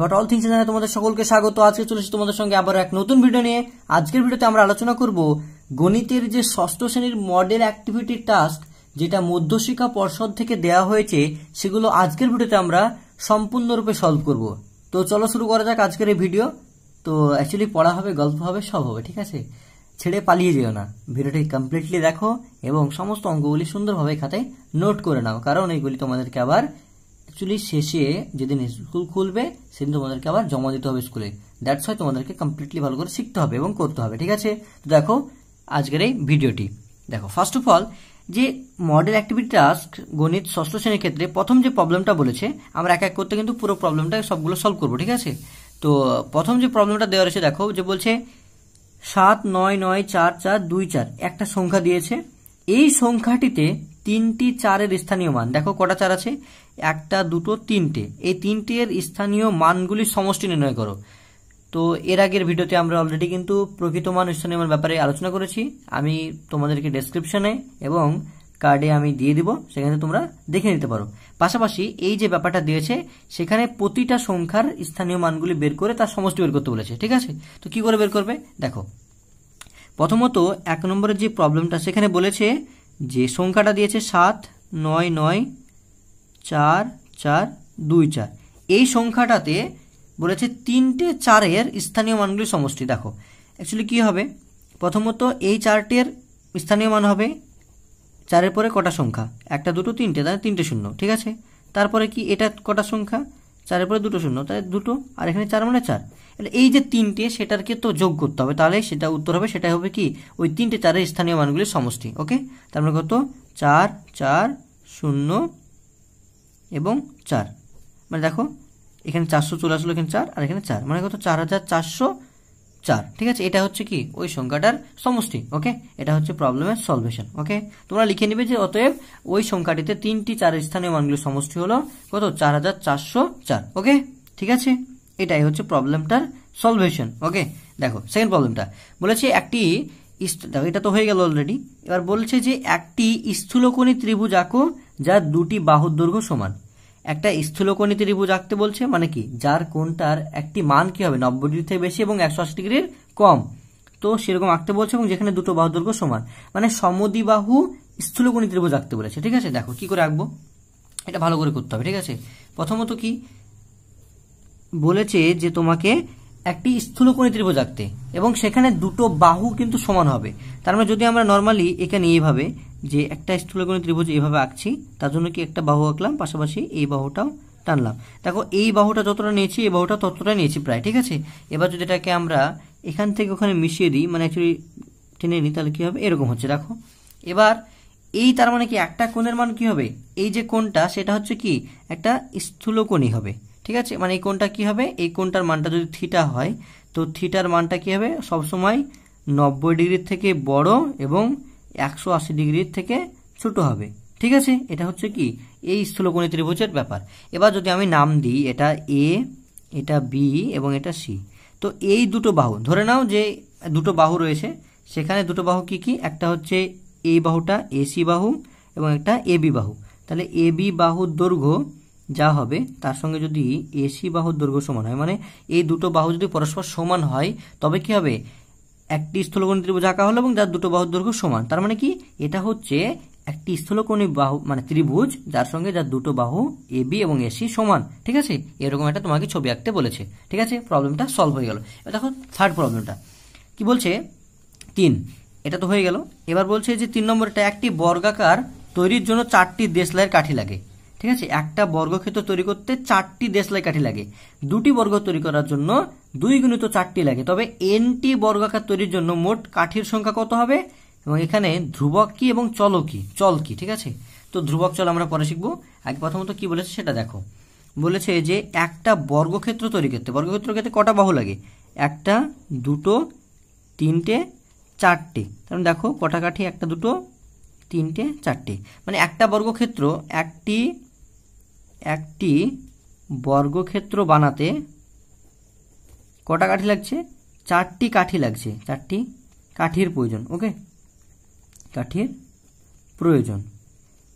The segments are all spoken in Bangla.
অ্যাবাউট অল থিংস জানাই তোমাদের সকলকে স্বাগত। আজকে চলেছি তোমাদের সঙ্গে আবার এক নতুন ভিডিও নিয়ে। আজকের ভিডিওতে আমরা আলোচনা করব গণিতের যে ষষ্ঠ শ্রেণির মডেল অ্যাক্টিভিটি টাস্ক যেটা মধ্যশিক্ষা পর্ষদ থেকে দেয়া হয়েছে, সেগুলো আজকের ভিডিওতে আমরা সম্পূর্ণরূপে সলভ করব। তো চলো শুরু করা যাক আজকের এই ভিডিও তো অ্যাকচুয়ালি পড়া হবে, গল্প হবে, সব হবে, ঠিক আছে? ছেড়ে পালিয়ে যেও না। ভিডিওটি কমপ্লিটলি দেখো এবং সমস্ত অঙ্কগুলি সুন্দরভাবে খাতায় নোট করে নাও। কারণ এইগুলি তোমাদেরকে আবার অ্যাকচুয়ালি শেষে যেদিন স্কুল খুলবে, সেদিন তোমাদেরকে আবার জমা দিতে হবে স্কুলে দ্যাটস হয় তোমাদেরকে কমপ্লিটলি ভালো করে শিখতে হবে এবং করতে হবে, ঠিক আছে? তো দেখো, আজকের এই ভিডিওটি। দেখো ফার্স্ট অফ অল যে মডেল অ্যাক্টিভিটি টাস্ক গণিত ষষ্ঠ শ্রেণির ক্ষেত্রে প্রথম যে প্রবলেমটা বলেছে, আমরা এক এক করতে কিন্তু পুরো প্রবলেমটা সবগুলো সলভ করব, ঠিক আছে? তো প্রথম যে প্রবলেমটা দেওয়া রয়েছে, দেখো, যে বলছে সাত, নয় নয়, চার চার, দুই, চার, একটা সংখ্যা দিয়েছে। এই সংখ্যাটিতে তিনটি চারের স্থানীয় মান। দেখো কটা চার আছে? একটা, দুটো, তিনটে। এই তিনটের স্থানীয় মানগুলির সমষ্টি নির্ণয় করো। তো এর আগের ভিডিওতে আমরা অলরেডি কিন্তু প্রকৃত মান, স্থানীয় মান ব্যাপারে আলোচনা করেছি। আমি তোমাদেরকে ডেসক্রিপশনে এবং কার্ডে আমি দিয়ে দিব, সেখানে তোমরা দেখে নিতে পারো। পাশাপাশি এই যে ব্যাপারটা দিয়েছে, সেখানে প্রতিটা সংখ্যার স্থানীয় মানগুলি বের করে তার সমষ্টি বের করতে বলেছে, ঠিক আছে? তো কি করে বের করবে? দেখো। প্রথমত, এক নম্বরের যে প্রবলেমটা সেখানে বলেছে যে সংখ্যাটা দিয়েছে সাত, নয় নয়, চার চার, দুই, চার। এই সংখ্যাটাতে বলেছে তিনটে চারের স্থানীয় মানগুলি সমষ্টি। দেখো অ্যাকচুয়ালি কি হবে? প্রথমত এই চারটের স্থানীয় মান হবে চারের পরে কটা সংখ্যা? একটা, দুটো, তিনটে, তাহলে তিনটে শূন্য, ঠিক আছে? তারপরে কি এটা কটা সংখ্যা? চারের পরে দুটো শূন্য, তাহলে দুটো, আর এখানে চার মানে চার। এই যে তিনটে সেটাকে তো যোগ করতে হবে। তাহলে সেটা উত্তর হবে সেটা হবে কি? ওই তিনটে চারের স্থানীয় মানগুলির সমষ্টি ওকে তার মানে কত? চার চার, শূন্য এবং চার। মানে দেখো, এখানে চারশো চলে আসলো, এখানে চার, আর এখানে চার। মানে কত? চার হাজার চারশো চার, ঠিক আছে? এটা হচ্ছে কি? ওই সংখ্যাটার সমষ্টি ওকে এটা হচ্ছে প্রবলেমের সলভেশন ওকে তোমরা লিখে নিবে যে অতএব ওই সংখ্যাটিতে তিনটি চার স্থানীয় মানগুলির সমষ্টি হলো কত? চার হাজার চারশো চার ওকে ঠিক আছে? এটাই হচ্ছে প্রবলেমটার সলভেশন ওকে দেখো সেকেন্ড প্রবলেমটা বলেছে একটি দেখো, এটা তো হয়ে গেল অলরেডি এবার বলছে যে একটি স্থূলকোণী ত্রিভুজ আঁকো যার দুটি বাহুর দৈর্ঘ্য সমান। একটা স্থূলকোণী ত্রিভুজ আঁকতে বলছে মানে কি? যার কোনটার একটি মান কি হবে? নব্বই ডিগ্রি থেকে বেশি এবং একশো আশি ডিগ্রির কম। তো সেরকম আঁকতে বলছে এবং যেখানে দুটো বাহু দৈর্ঘ্য সমান। মানে সমদিবাহু স্থূলকোণী ত্রিভুজ আঁকতে বলেছে, ঠিক আছে? দেখো, কি করে আঁকবো? এটা ভালো করে করতে হবে, ঠিক আছে? প্রথমত কি? বলেছে যে তোমাকে একটি স্থূলকোণী ত্রিভুজ আঁকতে এবং সেখানে দুটো বাহু কিন্তু সমান হবে। তার মানে যদি আমরা নর্মালি এখানে এইভাবে যে একটা স্থূলকোণী ত্রিভুজ এইভাবে আঁকছি, তার জন্য কি একটা বাহু আঁকলাম? পাশাপাশি এই বাহুটাও টানলাম। দেখো, এই বাহুটা যতটা নিয়েছি, এই বাহুটা ততটা নিয়েছি প্রায়, ঠিক আছে? এবার যদি এটাকে আমরা এখান থেকে ওখানে মিশিয়ে দিই মানে অ্যাকচুয়ালি টেনে নিই, তাহলে কী হবে? এরকম হচ্ছে, দেখো। এবার এই তার মানে কি একটা কোণের মান কি হবে? এই যে কোণটা, সেটা হচ্ছে কি? একটা স্থূলকোণী হবে। ঠিক আছে? মানে এই কোণটা কি হবে? এই কোণটার মানটা যদি থিটা হয়, তো থিটার মানটা কি হবে? সবসময় নব্বই ডিগ্রির থেকে বড় এবং একশো আশি ডিগ্রির থেকে ছোট হবে। ঠিক আছে? এটা হচ্ছে কি? এই স্থূলকোণী ত্রিভুজের ব্যাপার। এবার যদি আমি নাম দিই, এটা এ এটা বি এবং এটা সি তো এই দুটো বাহু, ধরে নাও যে দুটো বাহু রয়েছে, সেখানে দুটো বাহু কি কি? একটা হচ্ছে এই বাহুটা এসি বাহু এবং একটা এবি বাহু। তাহলে এবি বাহুর দৈর্ঘ্য যা হবে, তার সঙ্গে যদি এসি বাহুর দৈর্ঘ্য সমান হয় মানে এই দুটো বাহু যদি পরস্পর সমান হয়, তবে কি হবে? একটি স্থূলকোণী ত্রিভুজ আঁকা হলো এবং যার দুটো বাহুর দৈর্ঘ্য সমান। তার মানে কি? এটা হচ্ছে একটি স্থূলকোণী বাহু মানে ত্রিভুজ, যার সঙ্গে যার দুটো বাহু এ বি এবং এসি সমান। ঠিক আছে? এরকম একটা তোমাকে ছবি আঁকতে বলেছে। ঠিক আছে? প্রবলেমটা সলভ হয়ে গেল। এবার দেখো থার্ড প্রবলেমটা কি বলছে? তিন। এটা তো হয়ে গেল। এবার বলছে যে তিন নম্বরটা একটি বর্গাকার তৈরির জন্য চারটি দেশলাইয়ের কাঠি লাগে। ঠিক আছে? একটা বর্গক্ষেত্র তৈরি করতে চারটি দেশলাই কাঠি লাগে। দুটি বর্গ তৈরি করার জন্য দুই গুণিত চারটি লাগে। তবে এনটি বর্গাকার তৈরির জন্য মোট কাঠির সংখ্যা কত হবে? এবং এখানে ধ্রুবক কি এবং চল কি? চল কি, ঠিক আছে? তো ধ্রুবক চল আমরা পরে শিখব। আগে প্রথমত কি বলেছে সেটা দেখো। বলেছে যে একটা বর্গক্ষেত্র তৈরি করতে বর্গক্ষেত্র ক্ষেত্রে কটা বাহু লাগে? একটা, দুটো, তিনটে, চারটে। কারণ দেখো কটা কাঠি? একটা, দুটো, তিনটে, চারটে। মানে একটা বর্গক্ষেত্র একটি একটি বর্গক্ষেত্র বানাতে কটা কাঠি লাগছে? চারটি কাঠি লাগছে। চারটি কাঠির প্রয়োজন, ওকে? কাঠির প্রয়োজন।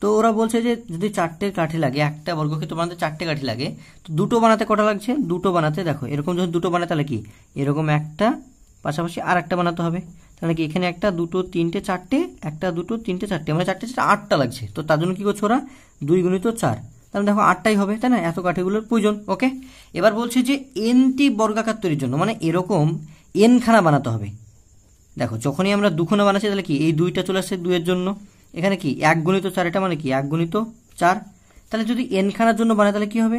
তো ওরা বলছে যে যদি চারটে কাঠি লাগে, একটা বর্গক্ষেত্র বানাতে চারটে কাঠি লাগে, তো দুটো বানাতে কটা লাগছে? দুটো বানাতে দেখো, এরকম যখন দুটো বানাতে তাহলে কি? এরকম একটা, পাশাপাশি আর একটা বানাতে হবে। তাহলে কি এখানে একটা, দুটো, তিনটে, চারটে? একটা, দুটো, তিনটে, চারটে। মানে চারটে চারটে, আটটা লাগছে। তো তার জন্য কী করছ ওরা? দুই গুণিত চার। তাহলে দেখো আটটাই হবে, তাই না? এত কাঠিগুলোর প্রয়োজন, ওকে? এবার বলছে যে এনটি বর্গাকার তৈরির জন্য মানে এরকম এনখানা বানাতে হবে। দেখো, যখনই আমরা দুখানা বানাচ্ছি, তাহলে কি এই দুইটা চলে আসছে দুইয়ের জন্য? এখানে কি এক গুণিত চার, এটা মানে কি? এক গুণিত চার। তাহলে যদি এনখানার জন্য বানায় তাহলে কি হবে?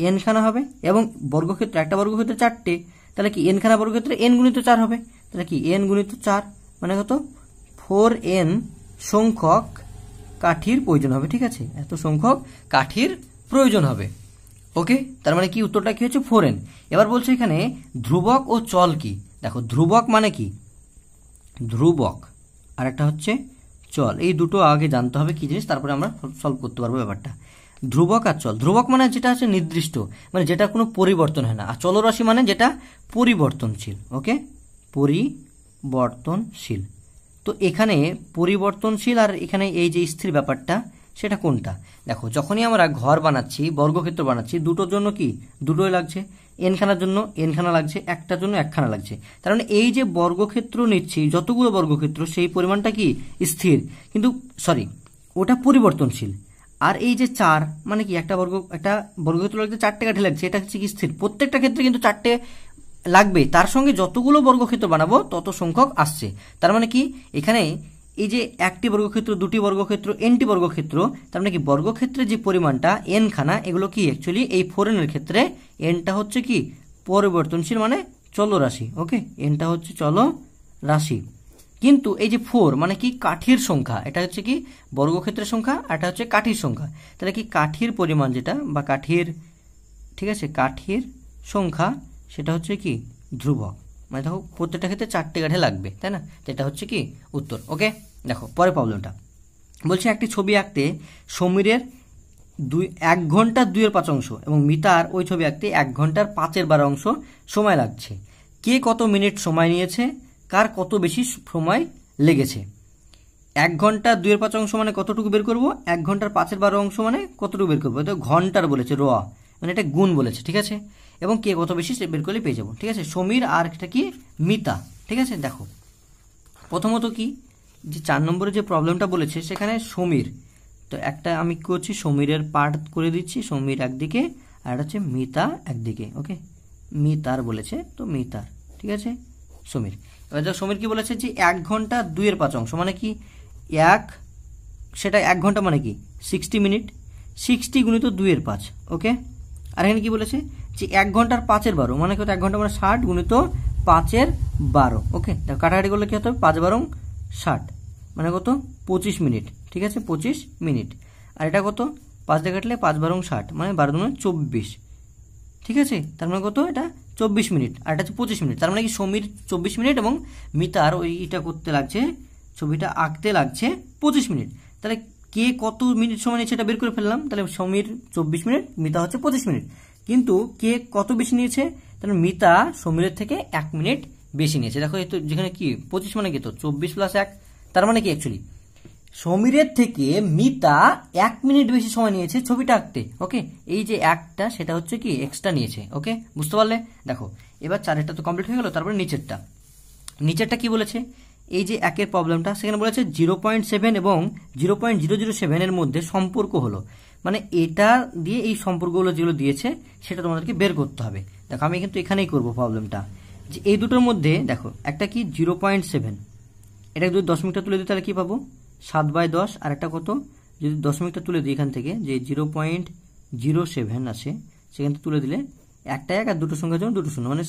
এনখানা হবে, এবং বর্গক্ষেত্র, একটা বর্গক্ষেত্রে চারটে, তাহলে কি এনখানা বর্গক্ষেত্রে এন গুণিত চার হবে? তাহলে কি এন গুণিত চার মানে কত? ফোর এন সংখ্যক কাঠির প্রয়োজন হবে, ঠিক আছে? এত সংখ্যক কাঠির প্রয়োজন হবে। ওকে? তার মানে কি? উত্তরটা কি হচ্ছে? ফোরেন এবার বলছে এখানে, ধ্রুবক ও চল কি? দেখো, ধ্রুবক মানে কি? ধ্রুবক। আর একটা হচ্ছে চল। এই দুটো আগে জানতে হবে কি জিনিস, তারপরে আমরা সলভ করতে পারব ব্যাপারটা। ধ্রুবক আর চল। ধ্রুবক মানে যেটা হচ্ছে নির্দিষ্ট মানে যেটা কোনো পরিবর্তন হয় না। আর চলরাশি মানে যেটা পরিবর্তনশীল, ওকে? পরিবর্তনশীল। তো এখানে পরিবর্তনশীল আর এখানে এই যে স্থির ব্যাপারটা, সেটা কোনটা? দেখো, যখনই আমরা ঘর বানাচ্ছি, বর্গক্ষেত্র বানাচ্ছি, দুটোর জন্য কি? দুটোই লাগছে। এনখানার জন্য এনখানা লাগছে, একটার জন্য একখানা লাগছে। তার মানে এই যে বর্গক্ষেত্র নিচ্ছি, যতগুলো বর্গক্ষেত্র, সেই পরিমাণটা কি? স্থির। কিন্তু সরি ওটা পরিবর্তনশীল। আর এই যে চার মানে কি, একটা বর্গ, একটা বর্গক্ষেত্র লাগছে, চারটে কাঠি লাগছে, এটা হচ্ছে কি স্থির? প্রত্যেকটা ক্ষেত্রে কিন্তু চারটে লাগবে। তার সঙ্গে যতগুলো বর্গক্ষেত্র বানাবো, তত সংখ্যক আসছে। তার মানে কি? এখানে এই যে একটি বর্গক্ষেত্র, দুটি বর্গক্ষেত্র, এনটি বর্গক্ষেত্র, তার মানে কি? বর্গক্ষেত্রের যে পরিমাণটা, এন খানা, এগুলো কি অ্যাকচুয়ালি এই ফোরেনের ক্ষেত্রে? এনটা হচ্ছে কি? পরিবর্তনশীল মানে চল রাশি ওকে এনটা হচ্ছে চল রাশি কিন্তু এই যে ফোর মানে কি? কাঠির সংখ্যা। এটা হচ্ছে কি? বর্গক্ষেত্রের সংখ্যা, আর এটা হচ্ছে কাঠির সংখ্যা। তাহলে কি? কাঠির পরিমাণ যেটা, বা কাঠির, ঠিক আছে? কাঠির সংখ্যা সেটা হচ্ছে কি, ধ্রুবক। মানে দেখো, প্রত্যেকটা ক্ষেত্রে চারটে কাঠে লাগবে, তাই না? এটা হচ্ছে কি, উত্তর ওকে দেখো পরে প্রবলেমটা বলছে একটি ছবি আঁকতে সমীরের দুই, এক ঘণ্টার দুইয়ের পাঁচ অংশ এবং মিতার ওই ছবি আঁকতে এক ঘণ্টার পাঁচের বারো অংশ সময় লাগছে। কে কত মিনিট সময় নিয়েছে? কার কত বেশি সময় লেগেছে? এক ঘণ্টা দুইয়ের পাঁচ অংশ মানে কতটুকু বের করব? এক ঘণ্টার পাঁচের বারো অংশ মানে কতটুকু বের করব? তো ঘণ্টার বলেছে, র। মানে এটা গুণ বলেছে, ঠিক আছে? এবং কে কত বেশি সে বের করলে পেয়ে যাব, ঠিক আছে? সমীর আর একটা কি? মিতা, ঠিক আছে? দেখো। প্রথমত কি? যে চার নম্বরে যে প্রবলেমটা বলেছে, সেখানে সমীর। তো একটা আমি কী করছি? সমীরের পার্ট করে দিচ্ছি, সমীর একদিকে আর এটা হচ্ছে মিতা একদিকে, ওকে? মিতার বলেছে, তো মিতার, ঠিক আছে? সমীর। এবার দেখো, সমীর কি বলেছে যে এক ঘণ্টা দুইয়ের পাঁচ অংশ মানে কি? এক, সেটা এক ঘণ্টা মানে কি? সিক্সটি মিনিট সিক্সটি গুণিত দুইয়ের পাঁচ, ওকে? আর এখানে কি বলেছে? যে এক ঘণ্টার পাঁচের বারো মানে কত এক ঘণ্টা মানে ষাট গুণিত পাঁচের বারো ওকে দেখো কাটাকাটি করলে কি হতে হবে? পাঁচ বারো ষাট মানে কত? পঁচিশ মিনিট, ঠিক আছে? পঁচিশ মিনিট। আর এটা কত? পাঁচ দিয়ে কাটলে পাঁচ বারো ষাট মানে বারো দুনে চব্বিশ, ঠিক আছে? তার মানে কত? এটা চব্বিশ মিনিট, আর এটা হচ্ছে পঁচিশ মিনিট, তার মানে কি সমীর চব্বিশ মিনিট এবং মিতার ওই এটা করতে লাগছে, ছবিটা আঁকতে লাগছে পঁচিশ মিনিট। তাহলে কে কত মিনিট সময় নিয়েছে এটা বের করে ফেললাম, তাহলে সমীর চব্বিশ মিনিট, মিতা হচ্ছে পঁচিশ মিনিট। কিন্তু কে কত বেশি নিয়েছে, তাহলে মিতা সমীরের থেকে এক মিনিট বেশি নিয়েছে। দেখো তো যেখানে কি, পঁচিশ মানে কি তো, চব্বিশ প্লাস এক, তার মানে কি অ্যাকচুয়ালি সমীরের থেকে মিতা এক মিনিট বেশি সময় নিয়েছে ছবিটা আঁকতে ওকে এই যে একটা, সেটা হচ্ছে কি এক্সট্রা নিয়েছে ওকে বুঝতে পারলে? দেখো, এবার চারেরটা তো কমপ্লিট হয়ে গেল, তারপরে নিচেরটা। নিচেরটা কি বলেছে? এই যে একের প্রবলেমটা, সেখানে বলেছে জিরো পয়েন্ট সেভেন এবং জিরো পয়েন্ট জিরো জিরো সেভেনের মধ্যে সম্পর্ক হলো। মানে এটা দিয়ে এই সম্পর্কগুলো যেগুলো দিয়েছে, সেটা তোমাদেরকে বের করতে হবে। দেখো, আমি কিন্তু এখানেই করব প্রবলেমটা। যে এই দুটোর মধ্যে, দেখো, একটা কি জিরো পয়েন্ট সেভেন? এটা যদি দশমিকটা তুলে দিই, তাহলে কি পাবো? সাত বাই দশ, আর একটা কত? যদি দশমিকটা তুলে দিই এখান থেকে, যে জিরো পয়েন্ট জিরো সেভেন আছে সেখান থেকে তুলে দিলে একটা এক আর দুটো সংখ্যার জন্য দুটো শূন্য। মানে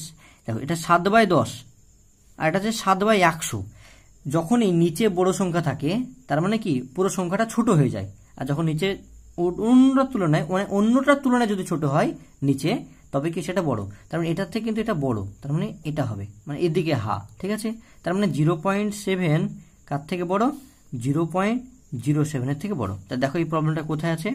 দেখো, এটা সাত বাই দশ, আর এটা হচ্ছে সাত বাই একশো। যখন এই নিচে বড় সংখ্যা থাকে, তার মানে কি? পুরো সংখ্যাটা ছোট হয়ে যায়। আর যখন নিচে অন্যটার তুলনায় মানে অন্যটার তুলনায় যদি ছোট হয় নিচে, তবে কি সেটা বড়? তার মানে এটার থেকে কিন্তু এটা বড়। তার মানে এটা হবে। মানে এদিকে হা, ঠিক আছে? তার মানে জিরো পয়েন্ট সেভেন কার থেকে বড়? জিরো পয়েন্ট জিরো সেভেনের থেকে বড়। তা দেখো এই প্রবলেমটা কোথায় আছে?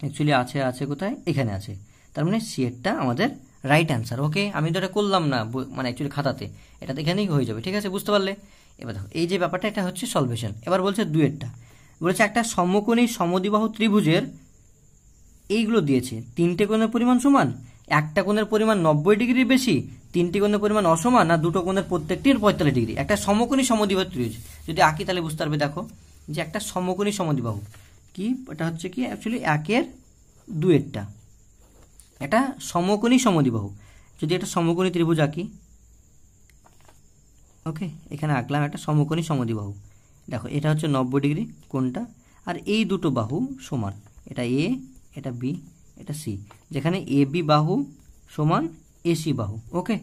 অ্যাকচুয়ালি আছে আছে কোথায়? এখানে আছে। তার মানে সিএরটা আমাদের রাইট অ্যান্সার ওকে আমি তো এটা করলাম না মানে অ্যাকচুয়ালি খাতাতে। এটা এখানেই হয়ে যাবে, ঠিক আছে? বুঝতে পারলে? এবার দেখো, এই যে ব্যাপারটা, এটা হচ্ছে সলভেশন এবার বলছে দুয়েরটা বলেছে একটা সমকোণী সমদ্বিবাহু ত্রিভুজের এইগুলো দিয়েছে। তিনটে কোণের পরিমাণ সমান, একটা কোণের পরিমাণ নব্বই ডিগ্রি বেশি, তিনটি কোণের পরিমাণ অসমান না দুটো কোণের প্রত্যেকটির পঁয়তাল্লিশ ডিগ্রি। একটা সমকোণী সমদ্বিবাহু ত্রিভুজ। যদি আঁকি, তাহলে বুঝতে পারবে, দেখো, যে একটা সমকোণী সমদ্বিবাহু। কি? এটা হচ্ছে কি? অ্যাকচুয়ালি একের দুয়েরটা এটা সমকোণী সমদ্বিবাহু। যদি এটা সমকোণী ত্রিভুজ আঁকি ওকে এখানে আঁকলাম একটা সমকোণী সমদ্বিবাহু দেখো, এটা হচ্ছে নব্বই ডিগ্রি কোনটা আর এই দুটো বাহু সমান। এটা এ এটা বি এটা সি যেখানে এ বি বাহু সমান এসি বাহু। ওকে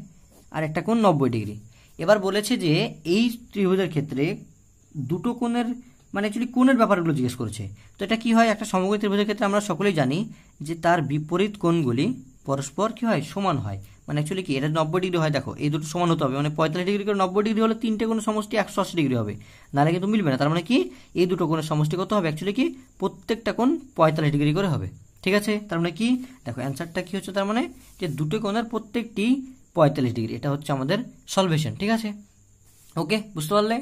আর একটা কোণ নব্বই ডিগ্রি। এবার বলেছে যে, এই ত্রিভুজের ক্ষেত্রে দুটো কোণের মানে অ্যাকচুয়ালি কোণের ব্যাপারগুলো জিজ্ঞেস করেছে। তো এটা কি হয়? একটা সমকোণী ত্রিভুজের ক্ষেত্রে আমরা সকলেই জানি যে, তার বিপরীত কোণগুলি পরস্পর কি হয়? সমান হয়। মানে অ্যাকচুয়ালি কি, এটা নব্বই ডিগ্রি হয়, দেখো। এই দুটো সমান হতে হবে। মানে পঁয়তাল্লিশ ডিগ্রি করে নব্বই ডিগ্রি হলে তিনটে কোনো সমষ্টি একশো আশি ডিগ্রি হবে। নাহলে কিন্তু মিলবে না। তার মানে কি, এই দুটো কোণের সমষ্টি কত হবে অ্যাকচুয়ালি কি, প্রত্যেকটা কোণ পঁয়তাল্লিশ ডিগ্রি করে হবে। ঠিক আছে? তার মানে কি, দেখো অ্যান্সারটা কি হচ্ছে? তার মানে যে দুটো কোণের প্রত্যেকটি পঁয়তাল্লিশ ডিগ্রি, এটা হচ্ছে আমাদের সলভেশন ঠিক আছে? ওকে বুঝতে পারলে?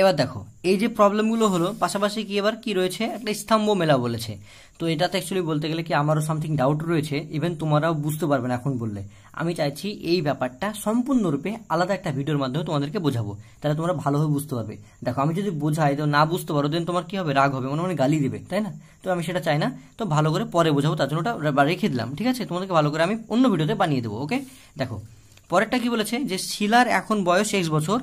এবার দেখো, এই যে প্রবলেমগুলো হলো, পাশাপাশি কি এবার কি রয়েছে? একটা স্তম্ভ মেলা বলেছে। তো এটাতে অ্যাকচুয়ালি বলতে গেলে কি আমারও সামথিং ডাউট রয়েছে ইভেন তোমরাও বুঝতে পারবে না এখন বললে। আমি চাইছি এই ব্যাপারটা সম্পূর্ণরূপে আলাদা একটা ভিডিওর মাধ্যমে তোমাদেরকে বোঝাবো, তাহলে তোমরা ভালোভাবে বুঝতে পারবে। দেখো, আমি যদি বোঝাই, তো না বুঝতে পারো দেন তোমার কি হবে? রাগ হবে, মনে মনে গালি দেবে, তাই না? তো আমি সেটা চাই না, তো ভালো করে পরে বোঝাবো, তার জন্য ওটা রেখে দিলাম, ঠিক আছে? তোমাদেরকে ভালো করে আমি অন্য ভিডিওতে বানিয়ে দেবো ওকে দেখো, পরেরটা কি বলেছে? যে শিলার এখন বয়স এক্স বছর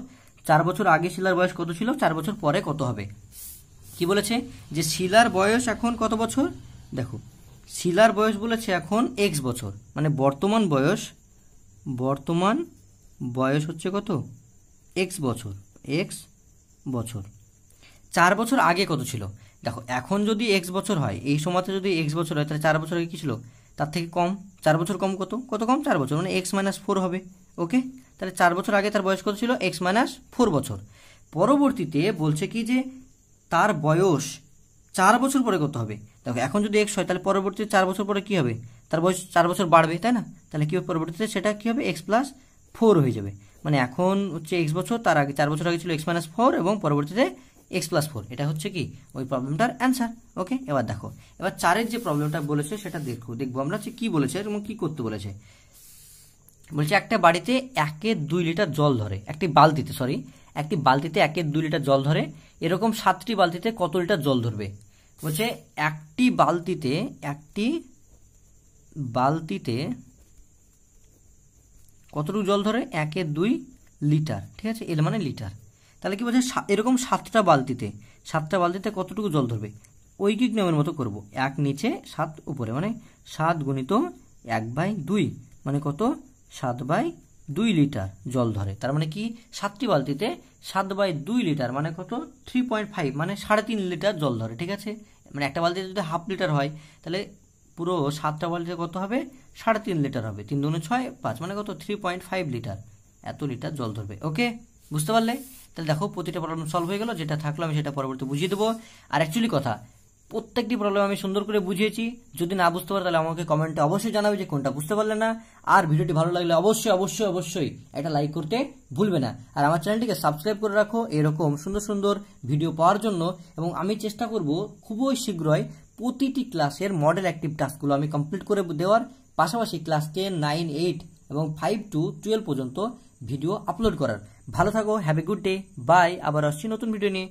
চার বছর আগে শিলার বয়স কত ছিল? চার বছর পরে কত হবে? কি বলেছে? যে শিলার বয়স এখন কত বছর? দেখো, শিলার বয়স বলেছে এখন এক্স বছর। মানে বর্তমান বয়স বর্তমান বয়স হচ্ছে কত? এক্স বছর এক্স বছর। চার বছর আগে কত ছিল? দেখো, এখন যদি এক্স বছর হয়, এই সময়তে যদি এক্স বছর হয়, তাহলে চার বছর আগে কী ছিল? তার থেকে কম। চার বছর কম কত? কত কম? চার বছর। মানে এক্স মাইনাস ফোর হবে। ওকে? তাহলে চার বছর আগে তার বয়স কত ছিল? এক্স মাইনাস ফোর বছর। পরবর্তীতে বলছে কি যে, তার বয়স চার বছর পরে কত হবে? দেখো, এখন যদি এক্স হয়, তাহলে পরবর্তীতে চার বছর পরে কি হবে? তার বয়স চার বছর বাড়বে, তাই না? তাহলে কি হবে? পরবর্তীতে সেটা কি হবে? এক্স প্লাস ফোর হয়ে যাবে। মানে এখন হচ্ছে এক্স বছর, তার আগে চার বছর আগে ছিল এক্স মাইনাস ফোর এবং পরবর্তীতে এক্স প্লাস ফোর এটা হচ্ছে কি? ওই প্রবলেমটার অ্যান্সার ওকে? এবার দেখো, এবার চারের যে প্রবলেমটা বলেছে, সেটা দেখো, দেখব আমরা হচ্ছে কি বলেছে এবং কি করতে বলেছে। বলছে একটা বাড়িতে একে দুই লিটার জল ধরে, একটি বালতিতে সরি একটি বালতিতে একে দুই লিটার জল ধরে, এরকম সাতটি বালতিতে কত লিটার জল ধরবে? বলছে একটি বালতিতে একটি বালতিতে কতটুকু জল ধরে? একে দুই লিটার, ঠিক আছে? এর মানে লিটার। তাহলে কি বলছে এরকম সাতটা বালতিতে সাতটা বালতিতে কতটুকু জল ধরবে? ঐকিক নিয়মের মতো করব। এক নিচে, সাত উপরে মানে সাত গুণিত এক বাই দুই মানে কত? সাত বাই দুই লিটার জল ধরে। তার মানে কি? সাতটি বালতিতে সাত বাই দুই লিটার মানে কত? থ্রি পয়েন্ট ফাইভ মানে সাড়ে তিন লিটার জল ধরে, ঠিক আছে? মানে একটা বালতিতে যদি হাফ লিটার হয়, তাহলে পুরো সাতটা বালতিতে কত হবে? সাড়ে তিন লিটার হবে। তিন দুনে ছয়, পাঁচ মানে কত? Three point five litre. এত লিটার জল ধরবে। ওকে বুঝতে পারলে? তাহলে দেখো, প্রতিটা প্রবলেম সলভ হয়ে গেল। যেটা থাকল আমি সেটা পরবর্তী বুঝিয়ে দেবো। আর অ্যাকচুয়ালি কথা প্রত্যেকটি প্রবলেম আমি সুন্দর করে বুঝিয়েছি। যদি না বুঝতে পারো, তাহলে আমাকে কমেন্টে অবশ্যই জানাবে যে কোনটা বুঝতে পারলে না। আর ভিডিওটি ভালো লাগলে অবশ্যই অবশ্যই অবশ্যই একটা লাইক করতে ভুলবে না। আর আমার চ্যানেলটিকে সাবস্ক্রাইব করে রাখো, এরকম সুন্দর সুন্দর ভিডিও পাওয়ার জন্য। এবং আমি চেষ্টা করব খুবই শীঘ্রই প্রতিটি ক্লাসের মডেল অ্যাক্টিভ টাস্কগুলো আমি কমপ্লিট করে দেওয়ার। পাশাপাশি ক্লাস টেন নাইন এইট এবং ফাইভ টু টুয়েলভ পর্যন্ত ভিডিও আপলোড করার। ভালো থাকো have a good day bye আবার আসছি নতুন ভিডিও নিয়ে।